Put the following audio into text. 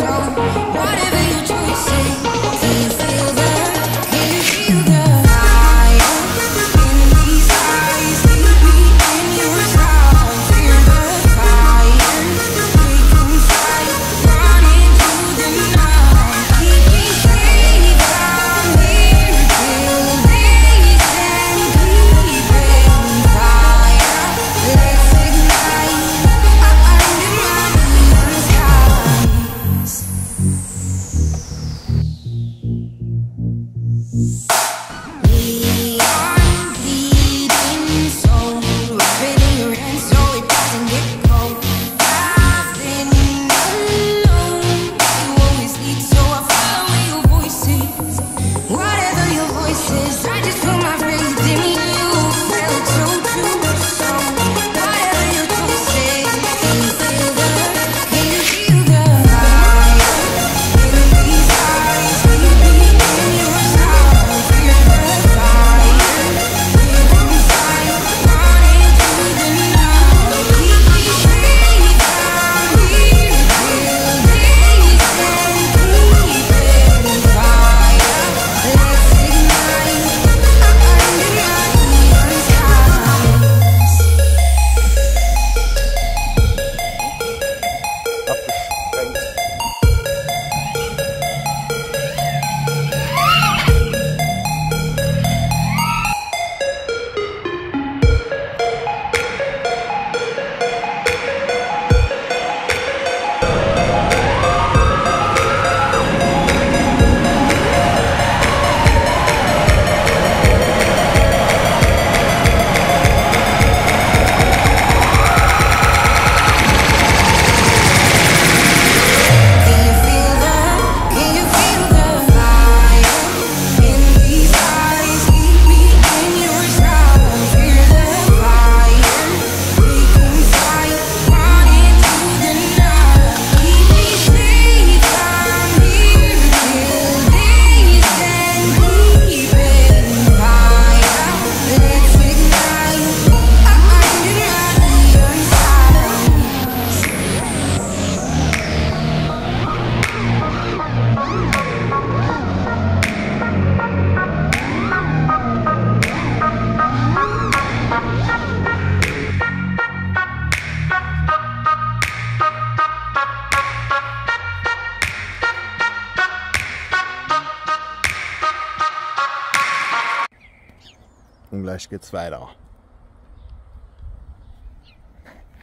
What is what und gleich geht's weiter.